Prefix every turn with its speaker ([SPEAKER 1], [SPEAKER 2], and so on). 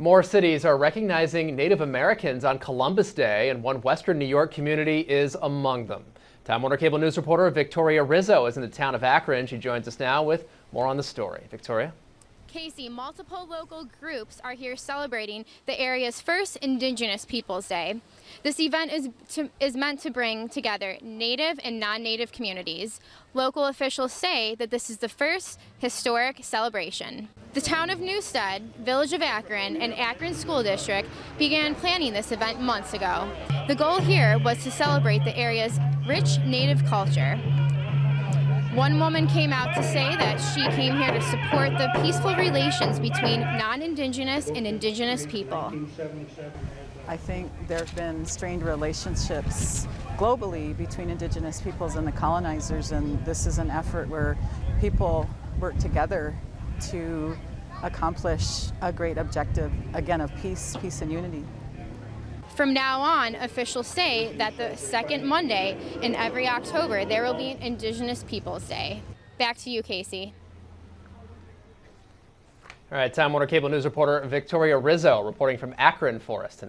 [SPEAKER 1] More cities are recognizing Native Americans on Columbus Day, and one Western New York community is among them. Time Warner Cable News reporter Victoria Rizzo is in the town of Akron. She joins us now with more on the story. Victoria?
[SPEAKER 2] Casey, multiple local groups are here celebrating the area's first Indigenous Peoples Day. This event is, to, is meant to bring together Native and non-Native communities. Local officials say that this is the first historic celebration. The town of Newstead, Village of Akron, and Akron School District began planning this event months ago. The goal here was to celebrate the area's rich Native culture. One woman came out to say that she came here to support the peaceful relations between non-Indigenous and Indigenous people.
[SPEAKER 3] I think there have been strained relationships globally between Indigenous peoples and the colonizers, and this is an effort where people work together to accomplish a great objective, again, of peace, peace and unity.
[SPEAKER 2] From now on, officials say that the second Monday in every October, there will be an Indigenous Peoples Day. Back to you, Casey.
[SPEAKER 1] All right, Time Warner Cable News reporter Victoria Rizzo reporting from Akron for us tonight.